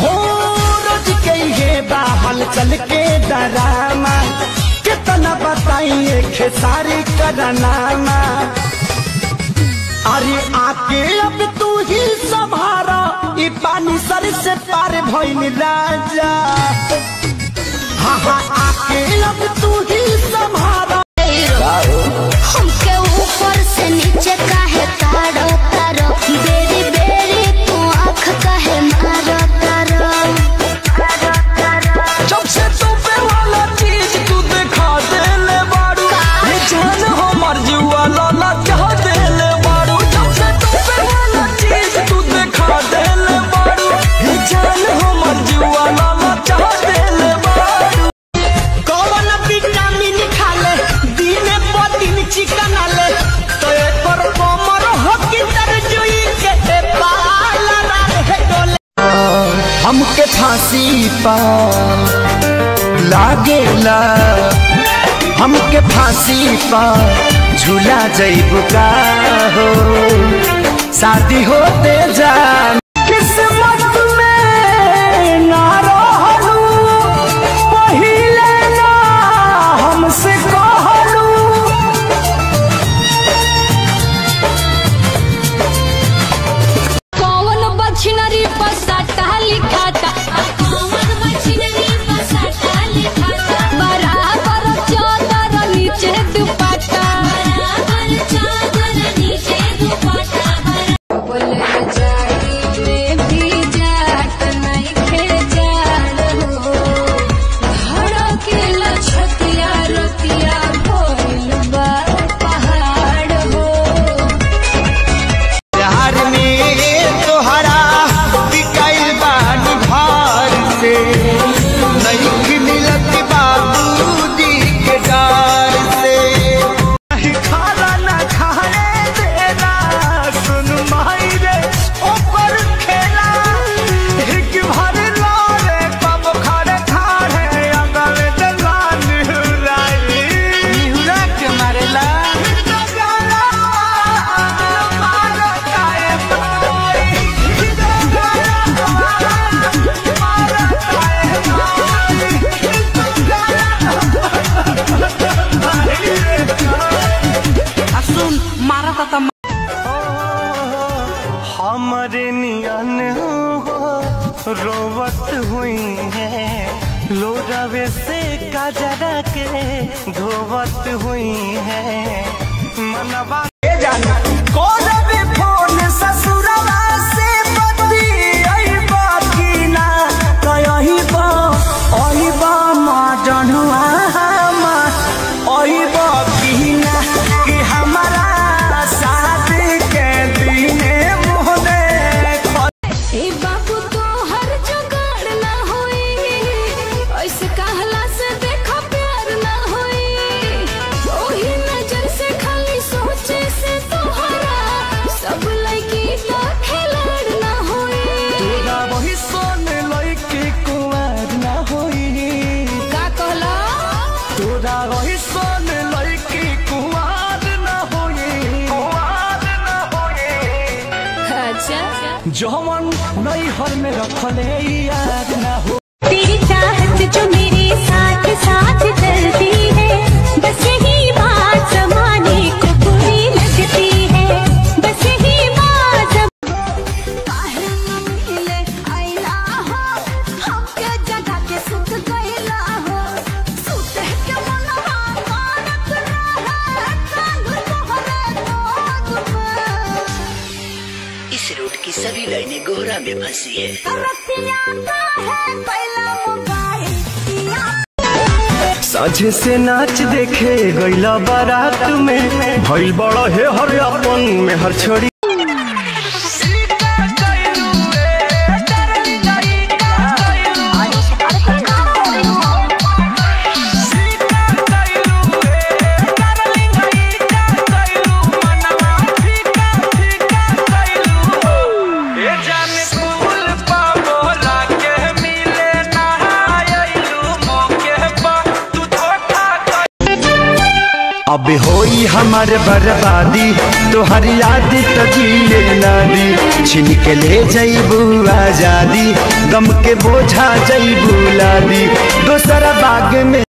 हो, रोज के ये बाहल चल के डरामा। कितना बताइए खेसारी करनामा अरे आके अब तू ही संभारा ये पानी सर से पार भइल राजा। हाँ हाँ आके अब तू ही संभारा। फांसी पा लागेला हमके फांसी पा झूला जैबू का हो। शादी होते जा। हमारे नियन रोवत हुई है। लोडा वैसे का जरा के धोवत हुई है। मनवा जौवन नई हर में रखले याद ना हो। तेरी चाहत जो मेरे साथ साथ गोरा में फंसी है। साझे से नाच देखे गैला बारात में। भइल बड़ा है हर अपन में हर छोड़ी अब होई हमार बर्बादी, तोहर याद तजिए नादी छिन के ले जईबू आज़ादी गम के बोझा जईबू लादी दोसरा बाग में